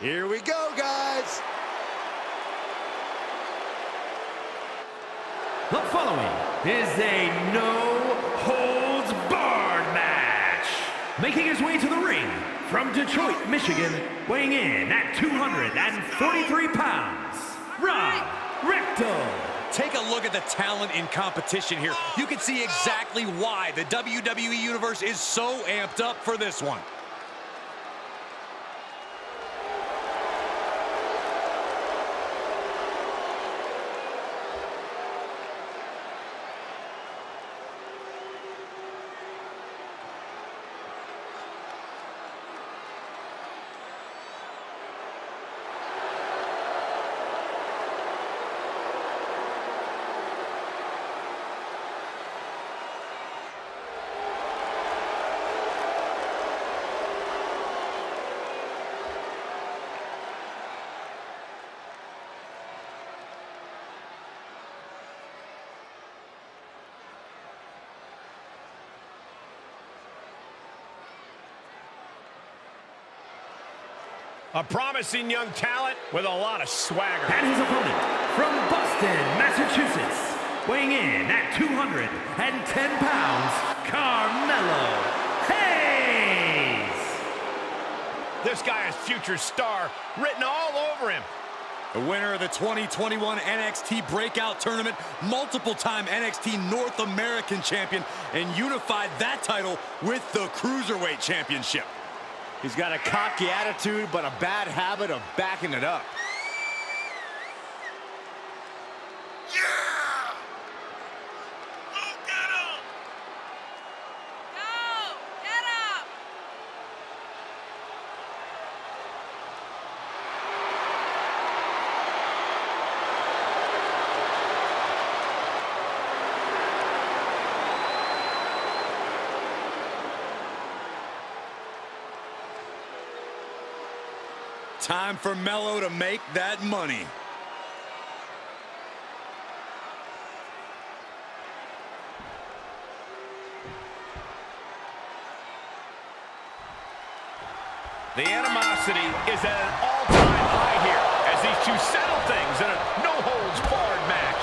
Here we go, guys. The following is a no-holds-barred match. Making his way to the ring from Detroit, Michigan, weighing in at 243 pounds, Rob Retro. Take a look at the talent in competition here. You can see exactly why the WWE Universe is so amped up for this one. A promising young talent with a lot of swagger. And his opponent from Boston, Massachusetts, weighing in at 210 pounds, Carmelo Hayes. This guy is future star written all over him. The winner of the 2021 NXT Breakout Tournament, multiple-time NXT North American champion, and unified that title with the Cruiserweight Championship. He's got a cocky attitude, but a bad habit of backing it up. Go! Get up! Time for Melo to make that money. The animosity is at an all-time high here as these two settle things in a no-holds-barred match.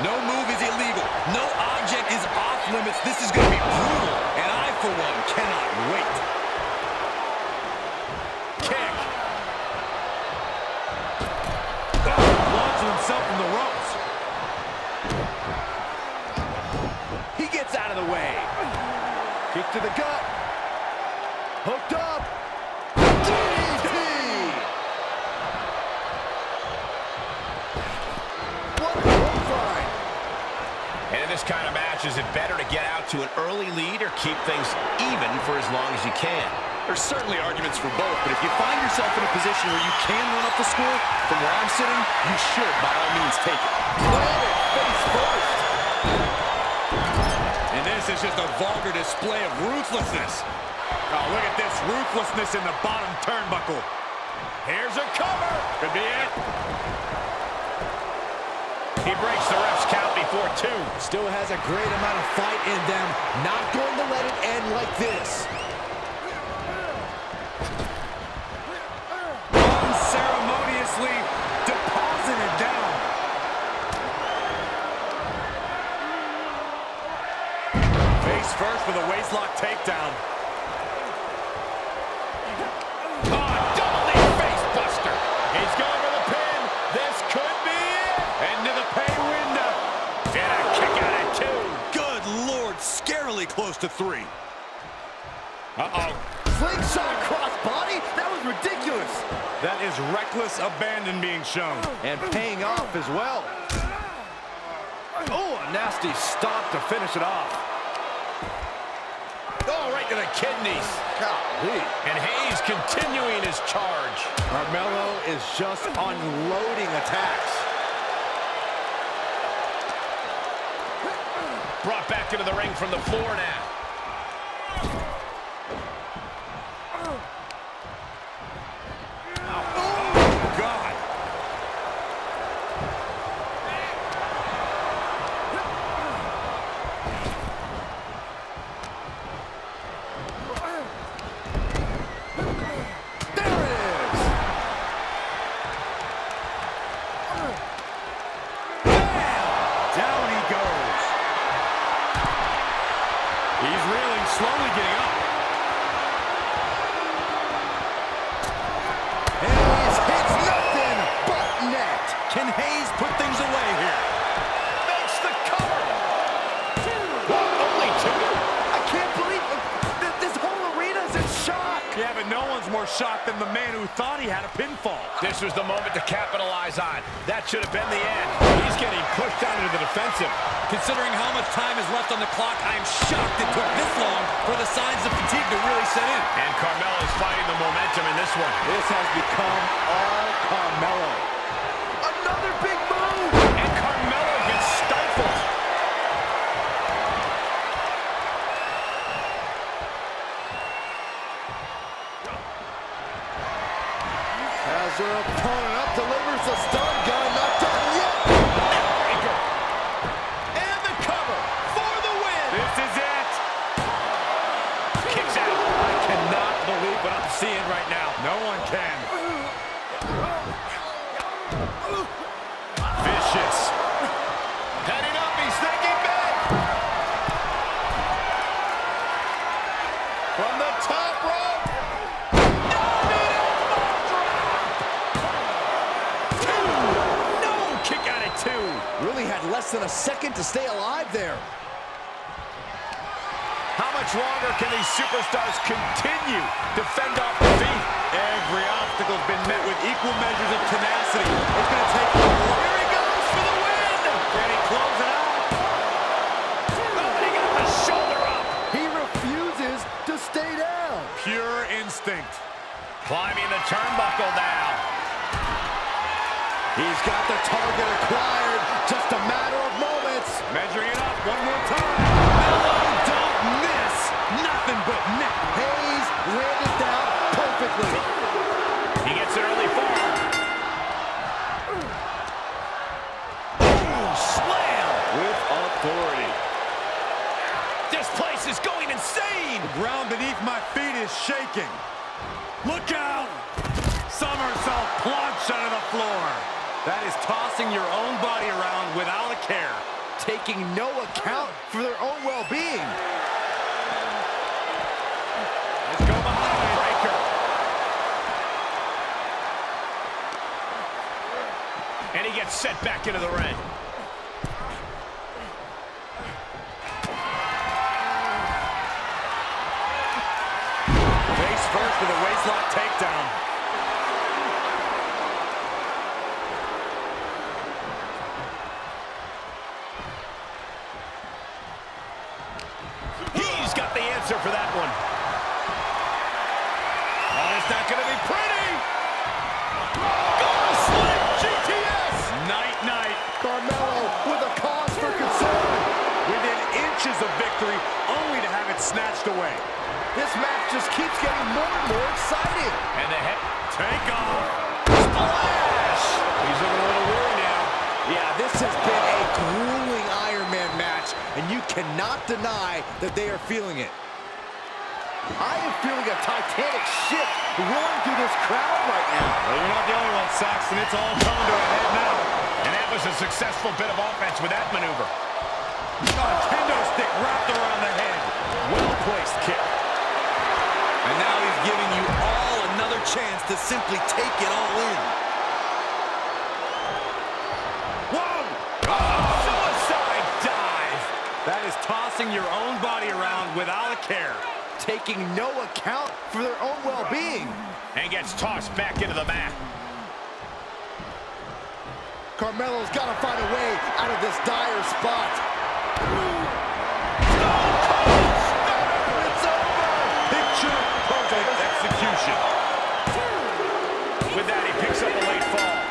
No move is illegal. No object is off limits. This is going to be brutal, and I, for one, cannot wait. Kick. Launching himself from the ropes. He gets out of the way. Kick to the gut. Hooked up. DDT. What a clothesline. And in this kind of match, is it better to get out to an early lead or keep things even for as long as you can? There's certainly arguments for both, but if you find yourself in a position where you can run up the score, from where I'm sitting, you should, by all means, take it. Face first. And this is just a vulgar display of ruthlessness. Oh, look at this ruthlessness in the bottom turnbuckle. Here's a cover. Could be it. He breaks the ref's count before two. Still has a great amount of fight in them. Not going to let it end like this. Being shown. And paying off as well. Oh, a nasty stop to finish it off. Oh, right to the kidneys. Golly. And Hayes continuing his charge. Carmelo is just unloading attacks. Brought back into the ring from the floor now. Yeah, but no one's more shocked than the man who thought he had a pinfall. This was the moment to capitalize on. That should have been the end. He's getting pushed down into the defensive. Considering how much time is left on the clock, I am shocked it took this long for the signs of fatigue to really set in. And Carmelo Carmelo's fighting the momentum in this one. This has become all Carmelo. Another big move. Their opponent up delivers the stun How much longer can these superstars continue to fend off defeat? Every obstacle's been met with equal measures of tenacity. It's going to take a lot. Here he goes for the win. Can he close it out? Oh, and he got the shoulder up. He refuses to stay down. Pure instinct. Climbing the turnbuckle now. He's got the target acquired. Just a matter of moments. Measuring it up one more time. But net. Hayes landed down perfectly. He gets an early fall. Boom, slam. With authority. This place is going insane. The ground beneath my feet is shaking. Look out! Somersault plunge onto the floor. That is tossing your own body around without a care. Taking no account for their own well-being. And he gets set back into the ring. Face first with a waistlock takedown. He's got the answer for that one. Oh, it's not going to be pretty. Goal slam GTS. Night, night. Carmelo with a cause for concern. Within inches of victory, only to have it snatched away. This match just keeps getting more and more exciting. And the head. Take off. Splash. He's looking a little weary now. Yeah, this has been a grueling Iron Man match, and you cannot deny that they are feeling it. I am feeling a titanic shift rolling through this crowd right now. Well, you're not the only one, Saxton. It's all coming to a head now. And that was a successful bit of offense with that maneuver. Oh, kendo stick wrapped around the head. Well-placed kick. And now he's giving you all another chance to simply take it all in. Whoa! Oh, suicide dive. That is tossing your own body around without a care. Taking no account for their own well-being. And gets tossed back into the mat. Carmelo's got to find a way out of this dire spot. Execution with that, he picks up a late fall.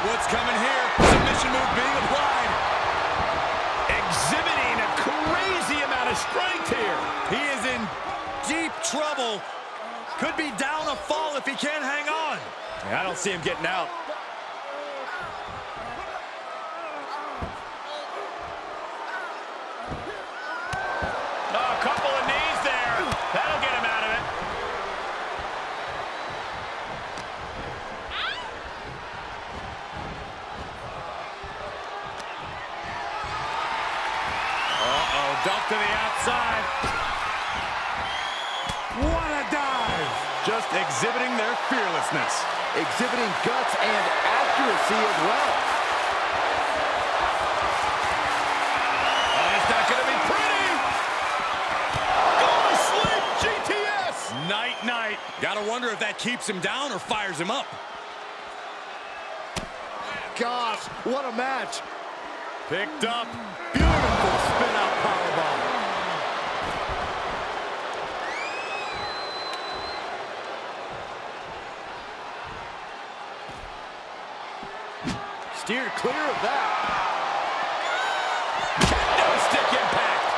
What's coming here? Submission move being applied. Exhibiting a crazy amount of strength here. He is in deep trouble. Could be down a fall if he can't hang on. I don't see him getting out. Dump to the outside. What a dive! Just exhibiting their fearlessness. Exhibiting guts and accuracy as well. Oh, it's not going to be pretty. Go to sleep, GTS. Night, night. Gotta wonder if that keeps him down or fires him up. Gosh, what a match. Picked up. Beautiful spin out powerbomb. Steered clear of that. Kendo stick impact.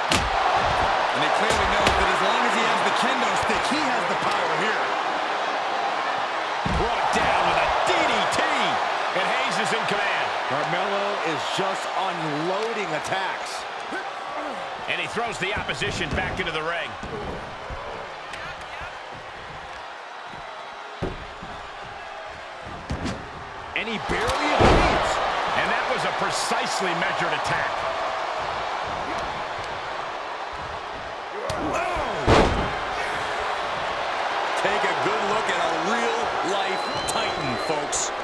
And they clearly know that as long as he has the kendo stick, he has the power here. Brought down with a DDT. And Hayes is in command. Carmelo is just unloading attacks. Throws the opposition back into the ring. And he barely agrees. And that was a precisely measured attack. Take a good look at a real-life Titan, folks.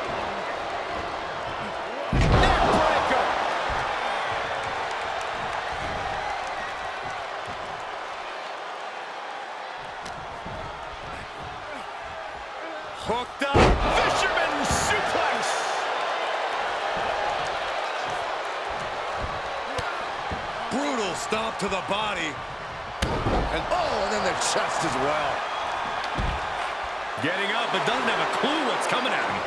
And oh, and then the chest as well. Getting up, but doesn't have a clue what's coming at him.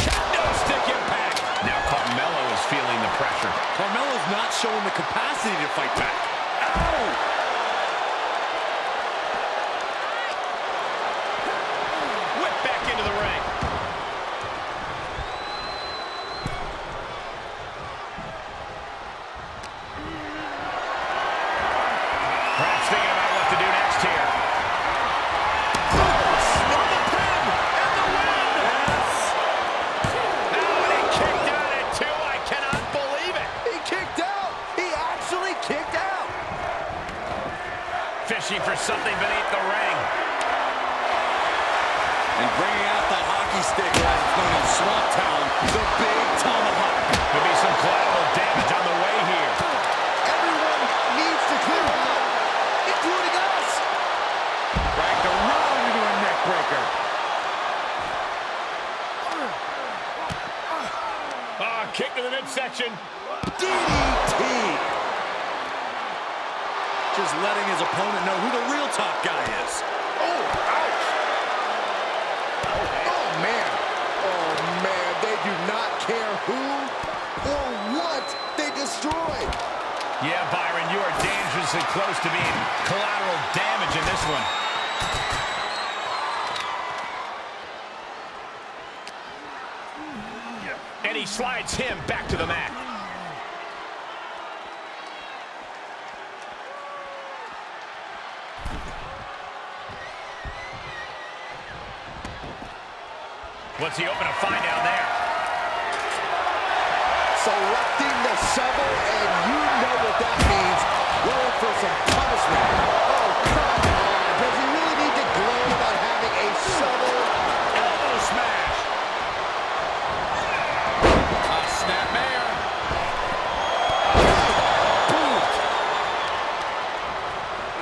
Kendo stick impact. Now Carmelo is feeling the pressure. Carmelo's not showing the capacity to fight back. Ow! Midsection. DDT. Just letting his opponent know who the real top guy is. Oh, ouch. Oh, man. Oh, man. They do not care who or what they destroy. Yeah, Byron, you are dangerously close to being collateral damage in this one. He slides him back to the mat. What's he open to find down there? Selecting the shovel, and you know what that means. Going for some punishment.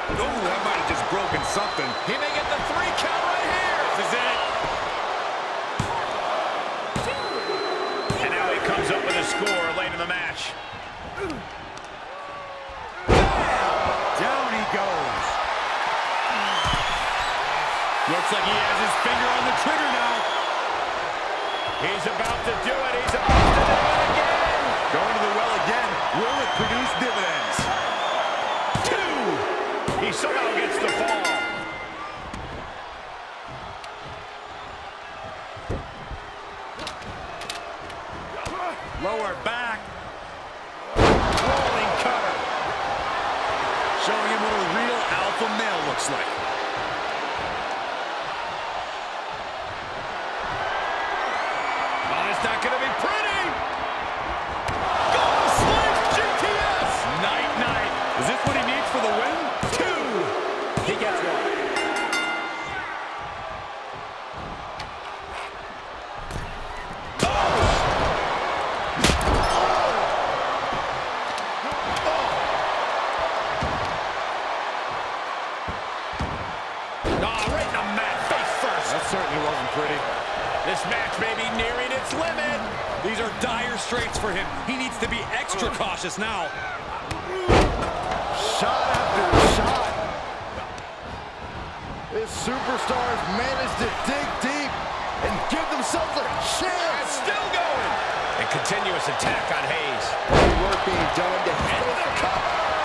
Oh, that might have just broken something. He may get the three count right here. This is it. And now he comes up with a score late in the match. Down he goes. Looks like he has his finger on the trigger now. He's about to do it. He's about to do it again. Going to the well again. Will it produce dividends? He somehow gets the fall. Lower back. Rolling cutter. Showing him what a real alpha male looks like. Straits for him. He needs to be extra cautious now. Shot after shot. This superstars managed to dig deep and give themselves a chance. Still going. And continuous attack on Hayes. Heavy work being done to hit the cover.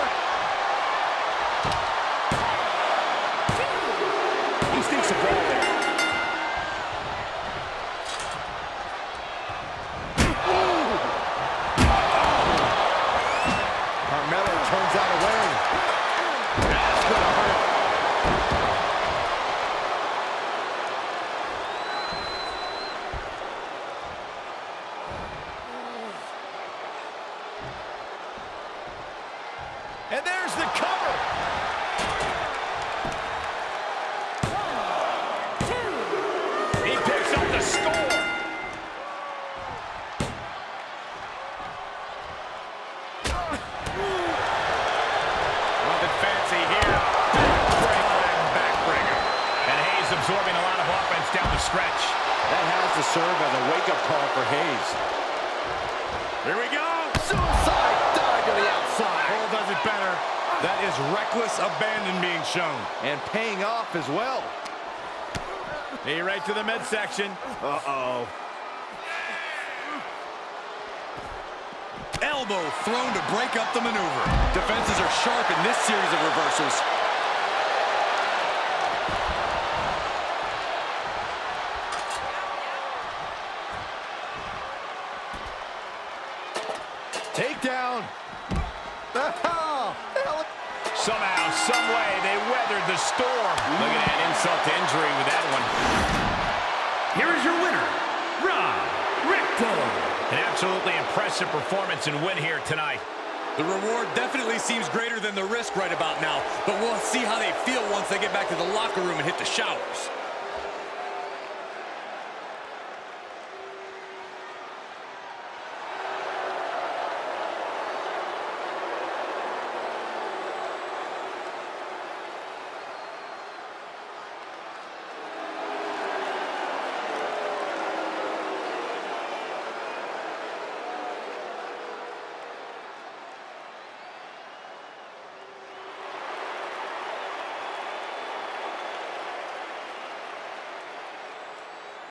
Stretch. That has to serve as a wake-up call for Hayes. Here we go. Suicide dive to the outside. Cole does it better. That is reckless abandon being shown. And paying off as well. He right to the midsection. Uh-oh. Elbow thrown to break up the maneuver. Defenses are sharp in this series of reversals. Impressive performance and win here tonight. The reward definitely seems greater than the risk right about now, but we'll see how they feel once they get back to the locker room and hit the showers.